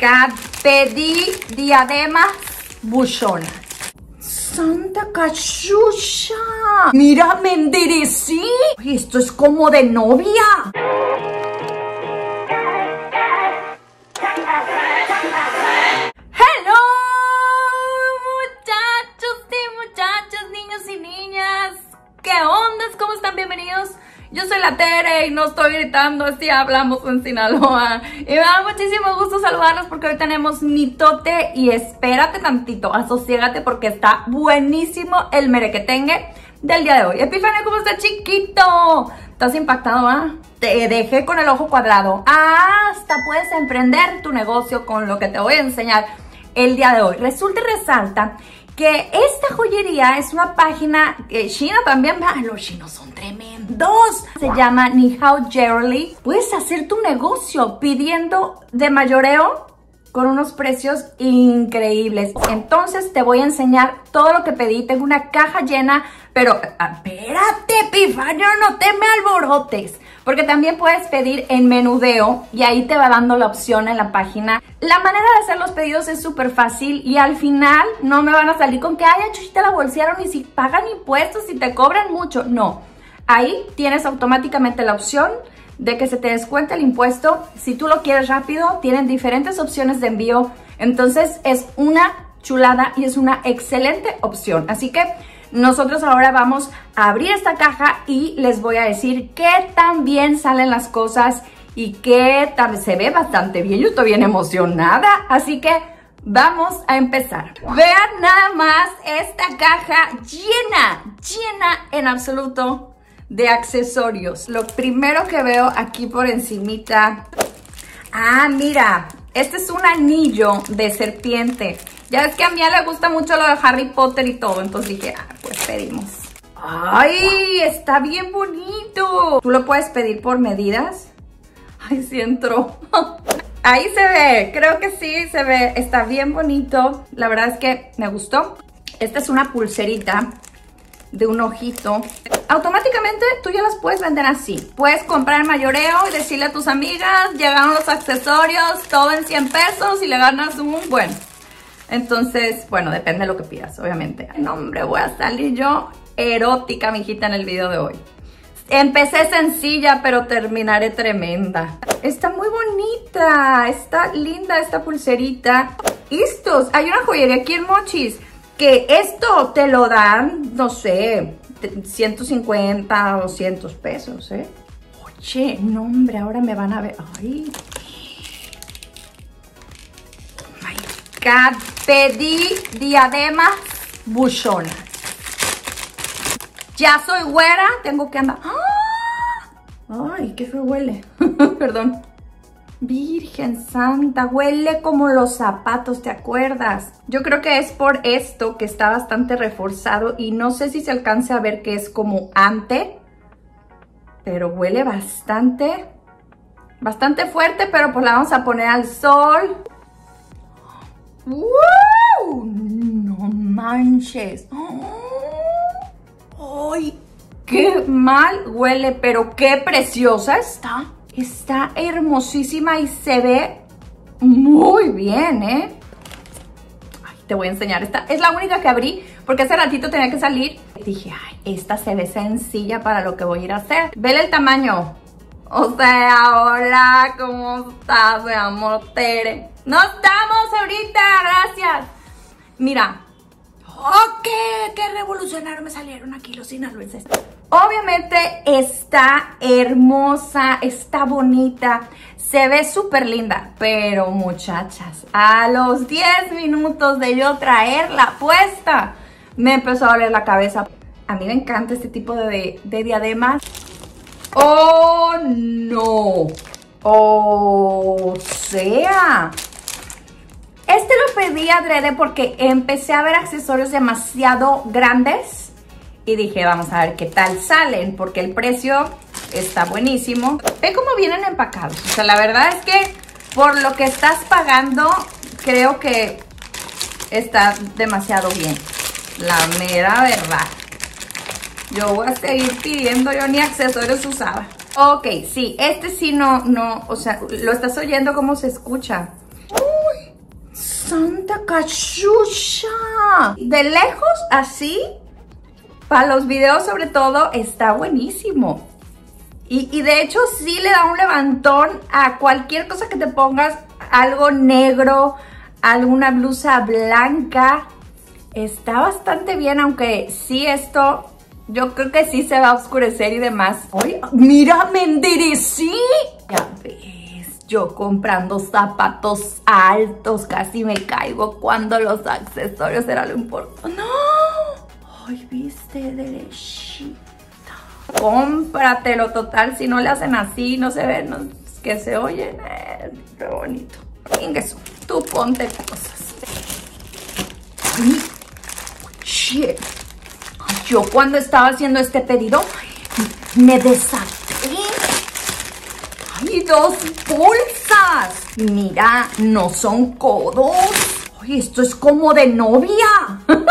God, pedí diademas. Santa cachucha. Mira, me enderecí. Esto es como de novia. Yo soy la Tere y no estoy gritando, así hablamos en Sinaloa. Y me da muchísimo gusto saludarlos porque hoy tenemos mitote y espérate tantito, asociégate porque está buenísimo el merequetengue del día de hoy. Epifanio, ¿cómo está chiquito? ¿Estás impactado, ah? Te dejé con el ojo cuadrado. Hasta puedes emprender tu negocio con lo que te voy a enseñar el día de hoy. Resulta y resalta que esta joyería es una página eh, china también. Los chinos son tremendos. Se llama Nihao Jewelry. Puedes hacer tu negocio pidiendo de mayoreo con unos precios increíbles. Entonces te voy a enseñar todo lo que pedí. Tengo una caja llena, pero espérate, Epifanio, no te me alborotes. Porque también puedes pedir en menudeo y ahí te va dando la opción en la página. La manera de hacer los pedidos es súper fácil y al final no me van a salir con que, ay, a Chuchita la bolsearon y si pagan impuestos y te cobran mucho. No, ahí tienes automáticamente la opción de que se te descuente el impuesto. Si tú lo quieres rápido, tienen diferentes opciones de envío. Entonces es una chulada y es una excelente opción. Así que nosotros ahora vamos a abrir esta caja y les voy a decir qué tan bien salen las cosas y qué tal se ve bastante bien. Yo estoy bien emocionada, así que vamos a empezar. Vean nada más esta caja llena, llena en absoluto de accesorios. Lo primero que veo aquí por encimita, ah, mira, este es un anillo de serpiente. Ya ves que a mí le gusta mucho lo de Harry Potter y todo, entonces dije, ah, pues pedimos. ¡Ay! Está bien bonito. ¿Tú lo puedes pedir por medidas? ¡Ay, sí entró! Ahí se ve, creo que sí se ve. Está bien bonito. La verdad es que me gustó. Esta es una pulserita de un ojito. Automáticamente tú ya las puedes vender así. Puedes comprar mayoreo y decirle a tus amigas, llegaron los accesorios, todo en 100 pesos y le ganas un buen. Entonces, bueno, depende de lo que pidas, obviamente. No, hombre, voy a salir yo erótica, mijita, en el video de hoy. Empecé sencilla, pero terminaré tremenda. Está muy bonita, está linda esta pulserita. Estos, hay una joyería aquí en Mochis que esto te lo dan, no sé, 150, 200 pesos, ¿eh? Oye, no, hombre, ahora me van a ver. Ay. My God. Pedí diadema buchona. Ya soy güera, tengo que andar. ¡Ah! Ay, qué feo huele. Perdón. Virgen Santa, huele como los zapatos, ¿te acuerdas? Yo creo que es por esto que está bastante reforzado y no sé si se alcance a ver que es como ante, pero huele bastante, bastante fuerte, pero pues la vamos a poner al sol. ¡Wow! No manches. ¡Ay! ¡Qué mal huele! Pero qué preciosa está. Está hermosísima y se ve muy bien, ¿eh? Ay, te voy a enseñar. Esta es la única que abrí porque hace ratito tenía que salir. Dije, ay, esta se ve sencilla para lo que voy a ir a hacer. Vele el tamaño. O sea, hola, ¿cómo estás, mi amor, Tere? ¡No estamos ahorita! ¡Gracias! Mira. ¡Oh, qué! ¡Qué revolucionario me salieron aquí los sinaloenses! Obviamente está hermosa, está bonita, se ve súper linda, pero muchachas, a los 10 minutos de yo traerla puesta, me empezó a doler la cabeza. A mí me encanta este tipo de, de diademas. ¡Oh, no! O sea... Este lo pedí adrede porque empecé a ver accesorios demasiado grandes y dije, vamos a ver qué tal salen, porque el precio está buenísimo. Ve cómo vienen empacados. O sea, la verdad es que por lo que estás pagando, creo que está demasiado bien. La mera verdad. Yo voy a seguir pidiendo, yo ni accesorios usaba. Ok, sí, este sí no, no, o sea, lo estás oyendo cómo se escucha. Santa cachucha! De lejos, así, para los videos sobre todo, está buenísimo. Y, de hecho sí le da un levantón a cualquier cosa que te pongas, algo negro, alguna blusa blanca. Está bastante bien, aunque sí esto, yo creo que sí se va a oscurecer y demás. ¡Ay, mira, me enderecí! Ya yo comprando zapatos altos, casi me caigo cuando los accesorios era lo importante. ¡No! ¡Ay, viste, derechita! Cómpratelo, total, si no le hacen así, no se ven, no, que se oyen, eh, qué bonito. Ingeso, tú ponte cosas. Shit. Yo cuando estaba haciendo este pedido, me desaté. ¡Ay, dos bolsas! Mira, no son codos. Ay, esto es como de novia.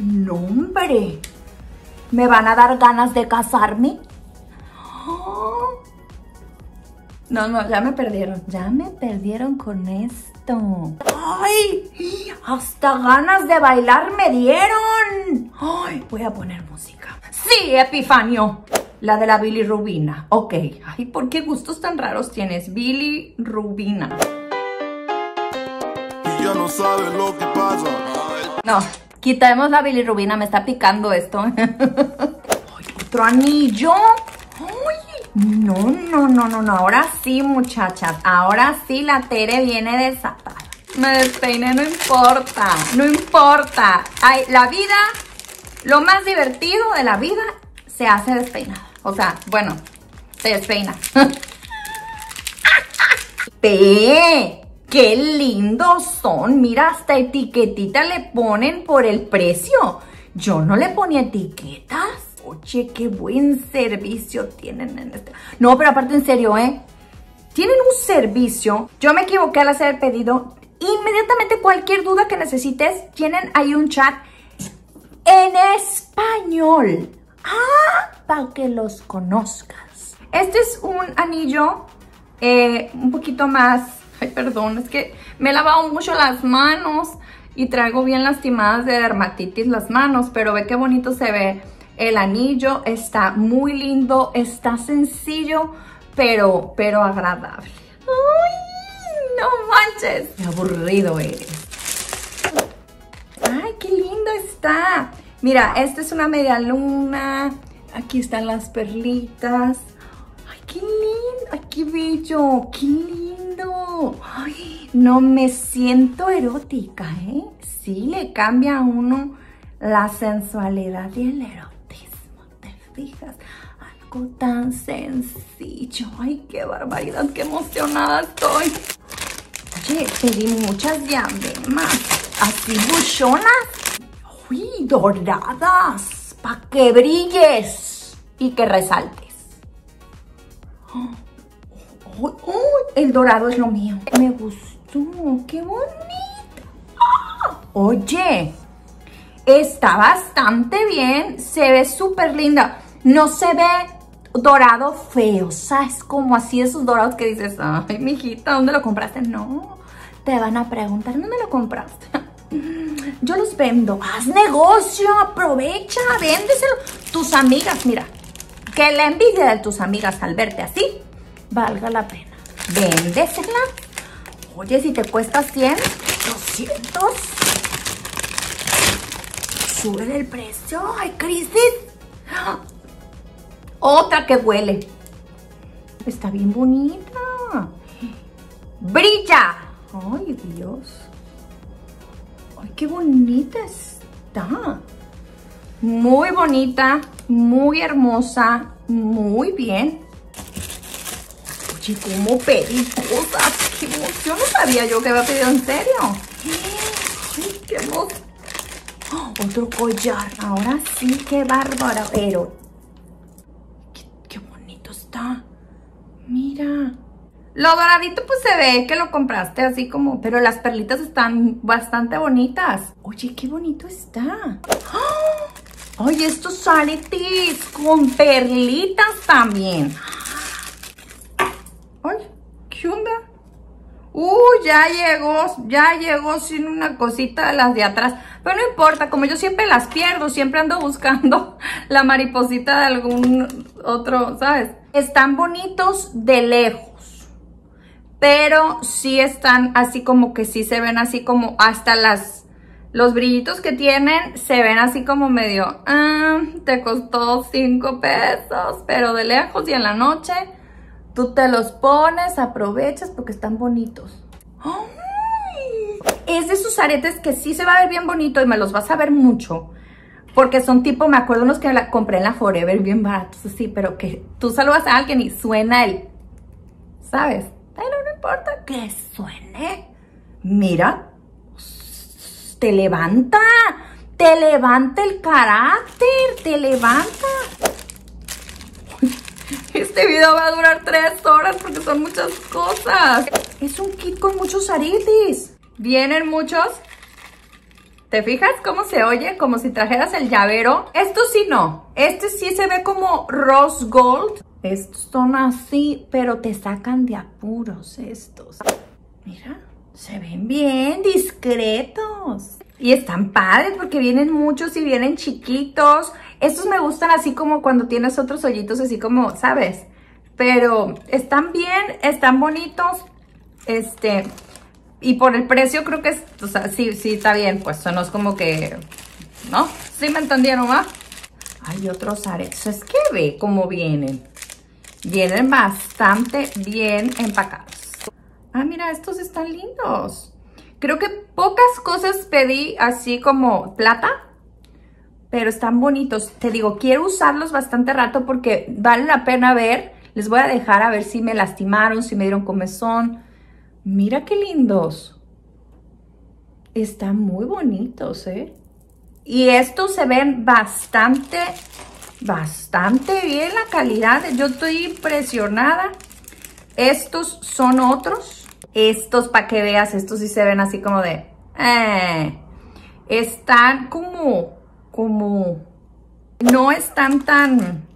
No, hombre. ¿Me van a dar ganas de casarme? No, no, ya me perdieron. Ya me perdieron con esto. ¡Ay! Hasta ganas de bailar me dieron. ¡Ay! Voy a poner música. ¡Sí, Epifanio! La de la Billy Rubina. Ok. Ay, ¿por qué gustos tan raros tienes? Billy Rubina. Y ya no sabes lo que pasa. No, quitemos la Billy Rubina. Me está picando esto. Ay, otro anillo. Ay, no, no, no, no, no. Ahora sí, muchachas. Ahora sí la Tere viene desatada. Me despeiné, no importa. No importa. Ay, la vida, lo más divertido de la vida se hace despeinada. O sea, bueno, se despeina. ¡Pe! ¡Qué lindos son! Mira, hasta etiquetita le ponen por el precio. Yo no le ponía etiquetas. Oye, qué buen servicio tienen en este. No, pero aparte en serio, ¿eh? Tienen un servicio. Yo me equivoqué al hacer el pedido. Inmediatamente cualquier duda que necesites, tienen ahí un chat Ah, para que los conozcas. Este es un anillo eh, un poquito más... Ay, perdón, es que me he lavado mucho las manos y traigo bien lastimadas de dermatitis las manos, pero ve qué bonito se ve el anillo está muy lindo, está sencillo, pero, pero agradable. ¡Ay! ¡No manches! Qué aburrido eres. ¡Ay, qué lindo está! Mira, esta es una media luna. Aquí están las perlitas. ¡Ay, qué lindo! ¡Ay, qué bello! ¡Qué lindo! ¡Ay! No me siento erótica, ¿eh? Sí le cambia a uno la sensualidad y el erotismo fijas, algo tan sencillo. Ay, qué barbaridad, qué emocionada estoy. Oye, pedí muchas diademas, así buchonas. Uy, doradas, para que brilles y que resaltes. El dorado es lo mío. Me gustó, qué bonito. Oye, está bastante bien, se ve súper linda. No se ve dorado feo, ¿sabes? Como así esos dorados que dices, ay, mijita, ¿dónde lo compraste? No, te van a preguntar, ¿dónde lo compraste? Yo los vendo. Haz negocio, aprovecha, véndeselo. Tus amigas, mira, que la envidia de tus amigas al verte así, valga la pena. Véndesela. Oye, si te cuesta 100, 200, sube el precio. ¡Ay, crisis! Otra que huele. Está bien bonita. ¡Brilla! ¡Ay, Dios! ¡Ay, qué bonita está! Muy bonita, muy hermosa, muy bien. Oye, ¿cómo pedí cosas? ¡Qué emoción! No sabía yo que había pedido en serio. ¡Ay, qué emoción! otro collar. Ahora sí, qué bárbaro. Pero, qué, bonito está. Mira. Lo doradito pues se ve que lo compraste así como... Pero las perlitas están bastante bonitas. Oye, qué bonito está. ¡Ah! Oye, estos aretes con perlitas también. Ay, ¿qué onda? ya llegó, ya llegó sin una cosita de las de atrás. Pero no importa, como yo siempre las pierdo, siempre ando buscando la mariposita de algún otro, ¿sabes? Están bonitos de lejos, pero sí están así como que sí se ven así como hasta las, los brillitos que tienen se ven así como medio, ah, te costó cinco pesos, pero de lejos y en la noche tú te los pones, aprovechas porque están bonitos. Es de esos aretes que sí se va a ver bien bonito y me los vas a ver mucho. Porque son tipo, me acuerdo unos que la compré en la Forever bien baratos así, pero que tú saludas a alguien y suena el, ¿sabes? Que suene. Mira, te levanta, te levanta el carácter, te levanta. Este video va a durar tres horas porque son muchas cosas. Es un kit con muchos aretes. Vienen muchos. ¿Te fijas cómo se oye? Como si trajeras el llavero. Esto sí no. Este sí se ve como rose gold. Estos son así, pero te sacan de apuros estos. Mira, se ven bien discretos. Y están padres porque vienen muchos y vienen chiquitos. Estos me gustan así como cuando tienes otros hoyitos así como, ¿sabes? Pero están bien, están bonitos. Este, y por el precio creo que es, o sea, sí, sí está bien. Pues no es como que, ¿no? ¿Sí me entendieron, va? Hay otros aretes. Es que ve cómo vienen. Vienen bastante bien empacados. Ah, mira, estos están lindos. Creo que pocas cosas pedí así como plata, pero están bonitos. Te digo, quiero usarlos bastante rato porque vale la pena ver. Les voy a dejar a ver si me lastimaron, si me dieron comezón. Mira qué lindos. Están muy bonitos, ¿eh? Y estos se ven bastante, bastante bien la calidad. Yo estoy impresionada. Estos son otros. Estos, para que veas, estos sí se ven así como de... Eh, están como... Como... No están tan...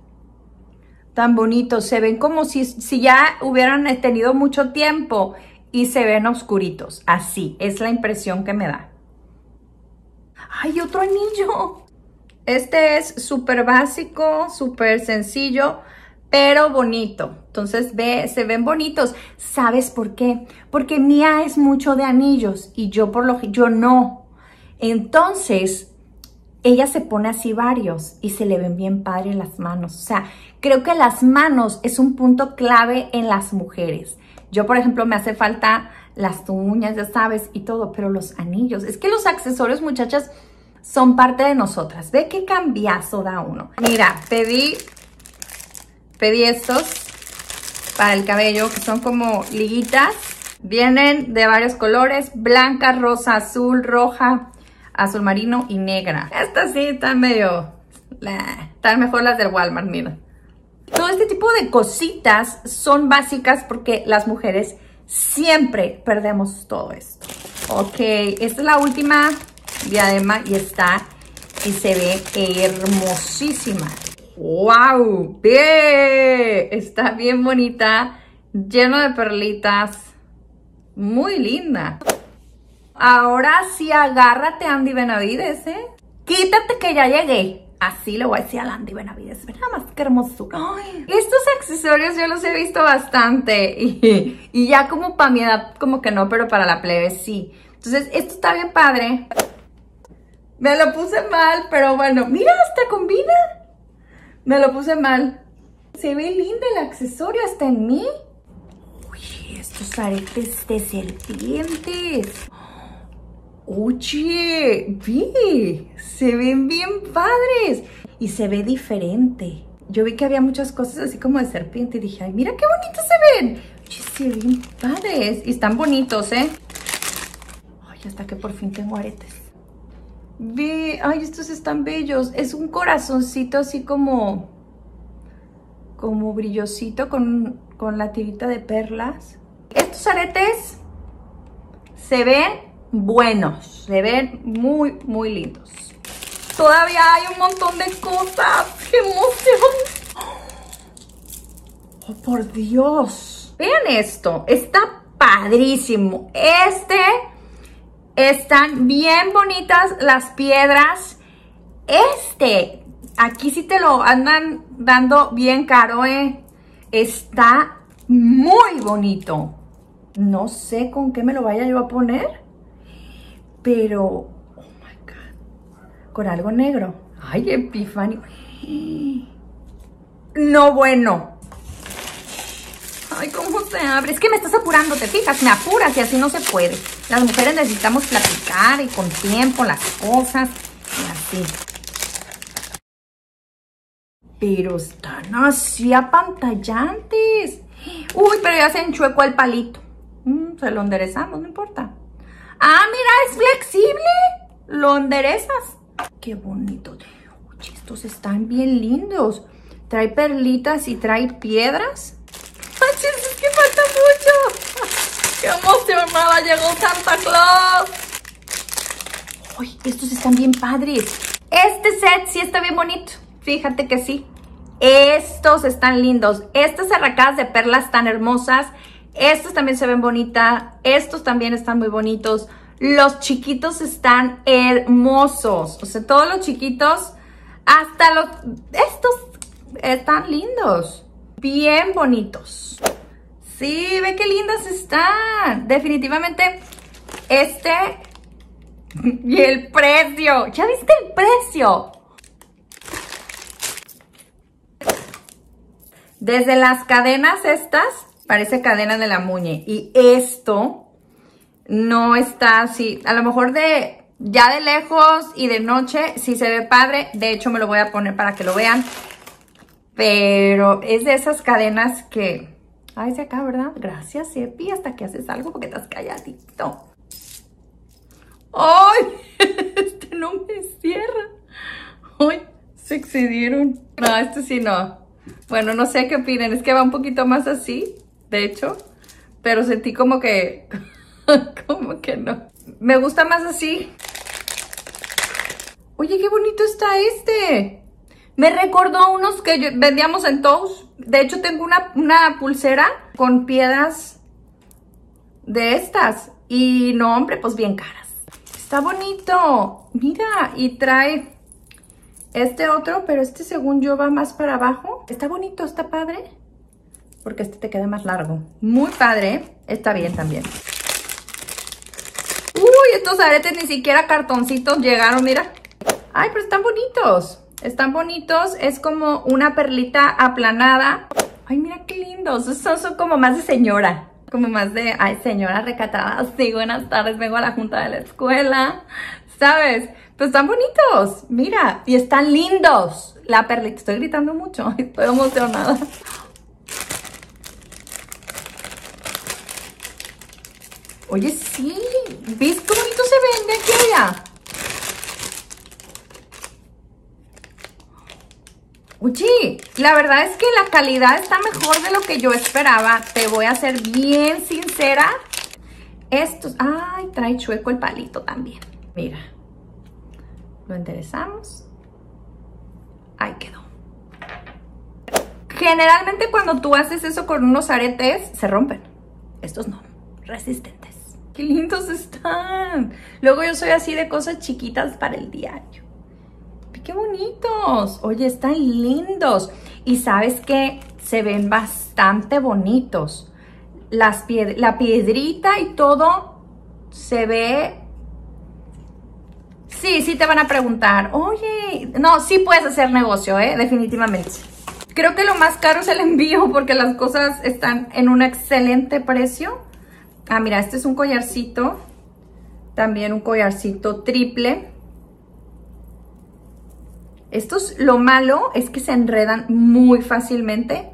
Tan bonitos. Se ven como si, si ya hubieran tenido mucho tiempo y se ven oscuritos. Así, es la impresión que me da. ¡Ay, otro anillo! Este es súper básico, súper sencillo, pero bonito. Entonces, ve, se ven bonitos. ¿Sabes por qué? Porque Mía es mucho de anillos y yo por lo yo no. Entonces, ella se pone así varios y se le ven bien padre las manos. O sea, creo que las manos es un punto clave en las mujeres. Yo, por ejemplo, me hace falta las uñas, ya sabes, y todo, pero los anillos. Es que los accesorios, muchachas, son parte de nosotras. Ve qué cambiazo da uno. Mira, pedí, pedí estos para el cabello, que son como liguitas. Vienen de varios colores, blanca, rosa, azul, roja, azul marino y negra. Estas sí están medio... Están mejor las del Walmart, mira. Todo este tipo de cositas son básicas porque las mujeres siempre perdemos todo esto. Ok, esta es la última diadema y está y se ve hermosísima. ¡Wow! ¡Ve! Está bien bonita, lleno de perlitas, muy linda. Ahora sí agárrate Andy Benavides, ¿eh? Quítate que ya llegué. Así le voy a decir a Landy Benavides. Mira más que hermosura. estos accesorios yo los he visto bastante. Y, y ya como para mi edad, como que no, pero para la plebe sí. Entonces, esto está bien padre. Me lo puse mal, pero bueno. Mira, hasta combina. Me lo puse mal. Se ve lindo el accesorio hasta en mí. Uy, estos aretes de serpientes. Oye, vi, se ven bien padres y se ve diferente. Yo vi que había muchas cosas así como de serpiente y dije, ay, mira qué bonitos se ven. Oye, se ven padres y están bonitos, ¿eh? Ay, hasta que por fin tengo aretes. Ve, ay, estos están bellos. Es un corazoncito así como, como brillosito con, con la tirita de perlas. Estos aretes se ven buenos, se ven muy, muy lindos. Todavía hay un montón de cosas. ¡Qué emoción! ¡Oh, por Dios! Vean esto. Está padrísimo. Este, están bien bonitas las piedras. Este, aquí sí te lo andan dando bien caro, ¿eh? Está muy bonito. No sé con qué me lo vaya yo a poner, pero, oh my God, con algo negro. Ay, Epifanio. No, bueno. Ay, ¿cómo se abre? Es que me estás apurando, ¿te fijas? Me apuras y así no se puede. Las mujeres necesitamos platicar y con tiempo las cosas y así. Pero están así apantallantes. Uy, pero ya se enchuecó el palito. Mm, se lo enderezamos, no importa. Ah, mira, es flexible. Lo enderezas. Qué bonito. Uy, estos están bien lindos. Trae perlitas y trae piedras. ¡Ay, es que falta mucho! ¡Qué emocionada! ¡Llegó Santa Claus! ¡Uy, estos están bien padres! Este set sí está bien bonito. Fíjate que sí. Estos están lindos. Estas arracadas de perlas tan hermosas. Estos también se ven bonitas. Estos también están muy bonitos. Los chiquitos están hermosos. O sea, todos los chiquitos, hasta los... Estos están lindos. Bien bonitos. Sí, ve qué lindas están. Definitivamente este y el precio. ¿Ya viste el precio? Desde las cadenas estas, parece cadena de la muñe. Y esto no está así. A lo mejor de ya de lejos y de noche sí se ve padre. De hecho, me lo voy a poner para que lo vean. Pero es de esas cadenas que... Ay, se acá, ¿verdad? Gracias, Epi, hasta que haces algo porque estás calladito. ¡Ay! Este no me cierra. ¡Ay! Se excedieron. No, este sí no. Bueno, no sé qué opinen. Es que va un poquito más así, de hecho. Pero sentí como que... como que no. Me gusta más así. Oye, qué bonito está este. Me recordó unos que vendíamos en Toast. De hecho, tengo una, una pulsera con piedras de estas. Y no, hombre, pues bien caras. Está bonito. Mira, y trae este otro, pero este según yo va más para abajo. Está bonito, está padre. Porque este te queda más largo. Muy padre. Está bien también. Uy, estos aretes ni siquiera cartoncitos llegaron, mira. Ay, pero están bonitos. Están bonitos, es como una perlita aplanada. Ay, mira qué lindos, son, como más de señora. Como más de, ay, señora recatada, sí, buenas tardes, vengo a la junta de la escuela, ¿sabes? Pues están bonitos, mira, y están lindos. La perlita, estoy gritando mucho, estoy emocionada. Oye, sí, ¿ves qué bonito se ven de aquí allá? Oye, la verdad es que la calidad está mejor de lo que yo esperaba. Te voy a ser bien sincera. Estos, ay, trae chueco el palito también. Mira, lo enderezamos. Ahí quedó. Generalmente cuando tú haces eso con unos aretes, se rompen. Estos no, resistentes. ¡Qué lindos están! Luego yo soy así de cosas chiquitas para el diario qué bonitos. Oye, están lindos. Y sabes que se ven bastante bonitos. Las la piedrita y todo se ve... Sí, sí te van a preguntar. Oye, no, sí puedes hacer negocio, ¿eh? Definitivamente. Creo que lo más caro es el envío porque las cosas están en un excelente precio. Ah, mira, este es un collarcito. También un collarcito triple. Estos, lo malo es que se enredan muy fácilmente.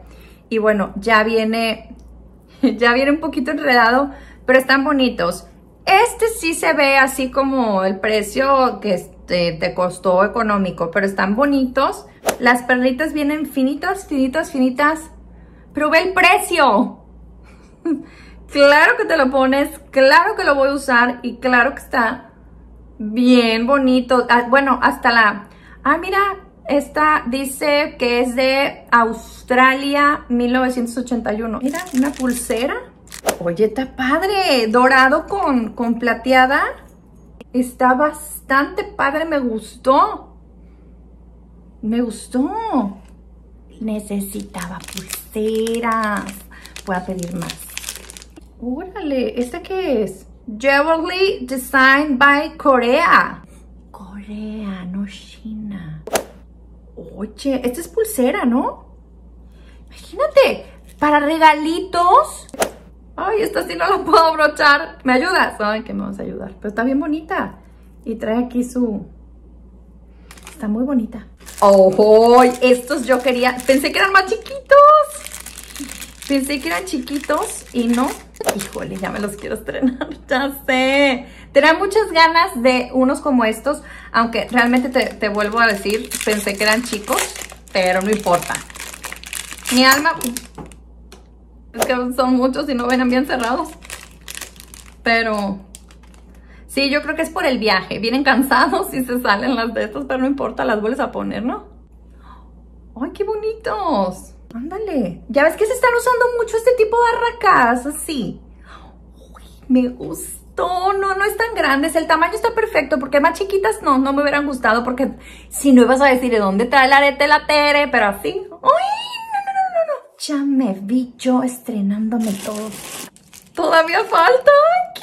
Y bueno, ya viene, ya viene un poquito enredado, pero están bonitos. Este sí se ve así como el precio que este, te costó económico, pero están bonitos. Las perlitas vienen finitas, finitas, finitas. Pero ve el precio. claro que te lo pones, claro que lo voy a usar y claro que está bien bonito. Ah, bueno, hasta la Ah, mira, esta dice que es de Australia 1981. Mira, una pulsera. Oye, está padre. Dorado con, con plateada. Está bastante padre, me gustó. Me gustó. Necesitaba pulseras. Voy a pedir más. Órale, ¿este qué es? Jewelry Designed by Korea. Corea, no China. Oye, esta es pulsera, ¿no? Imagínate, para regalitos. Ay, esta sí no la puedo abrochar. ¿Me ayudas? Ay, que me vas a ayudar. Pero está bien bonita. Y trae aquí su... Está muy bonita. ¡Oh! Estos yo quería... Pensé que eran más chiquitos. Pensé que eran chiquitos y no. Híjole, ya me los quiero estrenar. Ya sé. Tenía muchas ganas de unos como estos. Aunque realmente te, te vuelvo a decir, pensé que eran chicos. Pero no importa. Mi alma... Es que son muchos y no ven bien cerrados. Pero... Sí, yo creo que es por el viaje. Vienen cansados y se salen las de estos, pero no importa, las vuelves a poner, ¿no? ¡Ay, qué bonitos! Ándale. Ya ves que se están usando mucho este tipo de arracas, así. Uy, me gustó. No, no están grandes. El tamaño está perfecto porque más chiquitas no, no me hubieran gustado porque si no ibas a decir de dónde trae el arete la Tere, pero así. ¡Ay, no, no, no, no, no! Ya me vi yo estrenándome todo. Todavía falta. ¡Ay, qué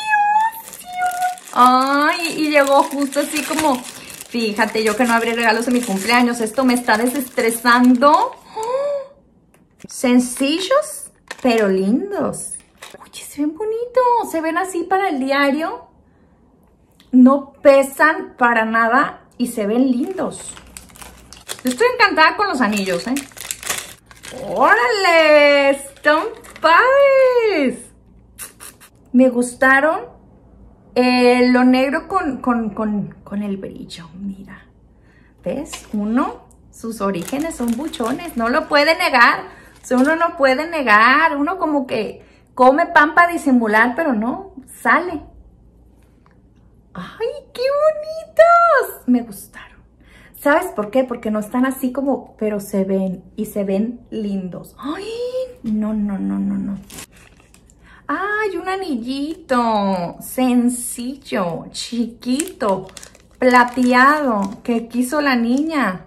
Ay, y llegó justo así como, fíjate, yo que no abrí regalos en mi cumpleaños, esto me está desestresando. Sencillos, pero lindos. Se ven bonitos, se ven así para el diario. No pesan para nada y se ven lindos. Estoy encantada con los anillos, ¿eh? ¡Órale! ¡Están padres! Me gustaron eh, lo negro con, con, el brillo, mira. ¿Ves? Uno, sus orígenes son buchones, no lo puede negar. uno no puede negar, uno como que come pan para disimular, pero no, sale. ¡Ay, qué bonitos! Me gustaron. ¿Sabes por qué? Porque no están así como, pero se ven y se ven lindos. ¡Ay! No, no, no, no, no. ¡Ay, un anillito! Sencillo, chiquito, plateado, que quiso la niña.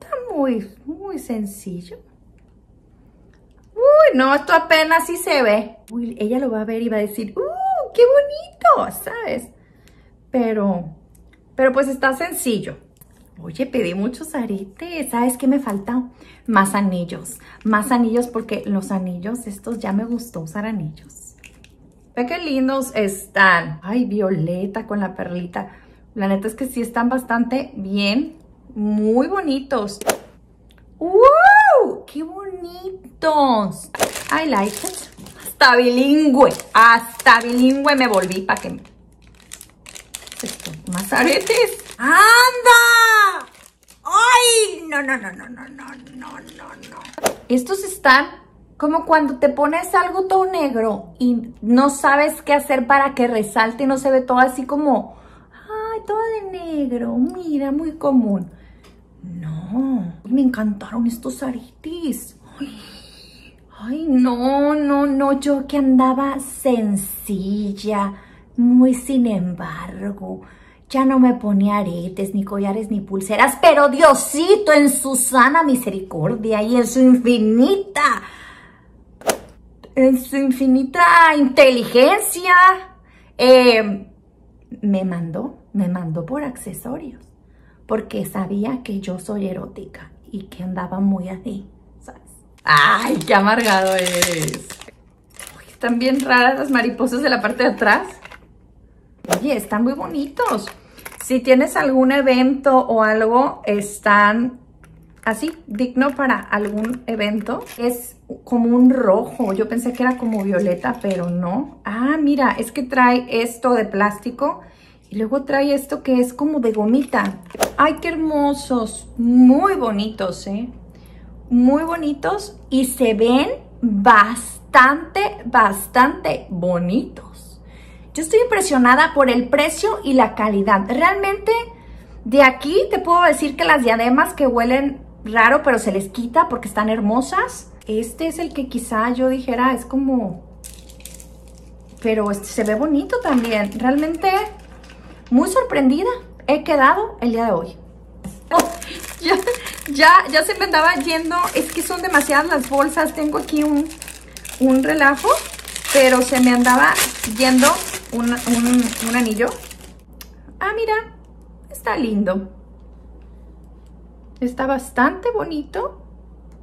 Está muy, muy sencillo. Uy, no, esto apenas sí se ve. Uy, ella lo va a ver y va a decir, ¡uh, qué bonito! ¿Sabes? Pero, pero pues está sencillo. Oye, pedí muchos aretes. ¿Sabes qué me falta? Más anillos. Más anillos porque los anillos, estos ya me gustó usar anillos. Ve qué lindos están. Ay, violeta con la perlita. La neta es que sí están bastante bien. Muy bonitos. ¡Wow! ¡Qué entonces, I like it. Hasta bilingüe, hasta bilingüe me volví para que... Esto, más aretes. ¡Anda! ¡Ay! No, no, no, no, no, no, no, no, no. Estos están como cuando te pones algo todo negro y no sabes qué hacer para que resalte y no se ve todo así como... ¡Ay, todo de negro! Mira, muy común. No, me encantaron estos aretes. ¡Ay! Ay, no, no, no, yo que andaba sencilla, muy sin embargo. Ya no me ponía aretes, ni collares, ni pulseras, pero Diosito en su sana misericordia y en su infinita, en su infinita inteligencia, eh, me mandó, me mandó por accesorios, porque sabía que yo soy erótica y que andaba muy así. ¡Ay, qué amargado eres! están bien raras las mariposas de la parte de atrás. Oye, están muy bonitos. Si tienes algún evento o algo, están así, digno para algún evento. Es como un rojo. Yo pensé que era como violeta, pero no. Ah, mira, es que trae esto de plástico. Y luego trae esto que es como de gomita. ¡Ay, qué hermosos! Muy bonitos, ¿eh? Muy bonitos y se ven bastante, bastante bonitos. Yo estoy impresionada por el precio y la calidad. Realmente, de aquí te puedo decir que las diademas que huelen raro, pero se les quita porque están hermosas. Este es el que quizá yo dijera es como... Pero este se ve bonito también. Realmente muy sorprendida he quedado el día de hoy. ya, ya se me andaba yendo. Es que son demasiadas las bolsas. Tengo aquí un, un relajo. Pero se me andaba yendo un, un, un anillo. Ah, mira. Está lindo. Está bastante bonito.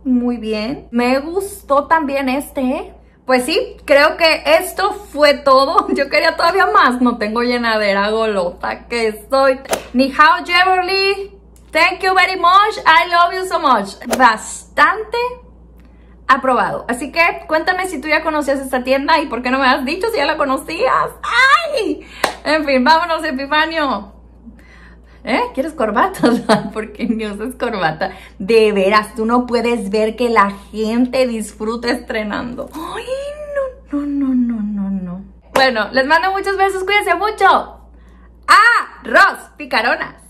Muy bien. Me gustó también este, ¿eh? Pues sí, creo que esto fue todo. Yo quería todavía más. No tengo llenadera golota que soy. Ni hao, Jeverly. Thank you very much. I love you so much. Bastante aprobado. Así que cuéntame si tú ya conocías esta tienda y por qué no me has dicho si ya la conocías. ¡Ay! En fin, vámonos, Epifanio. ¿Eh? ¿Quieres corbata? ¿Por qué ni usas corbata? De veras, tú no puedes ver que la gente disfruta estrenando. ¡Ay, no, no, no, no, no, no! Bueno, les mando muchos besos, cuídense mucho. ¡Arroz! Picaronas.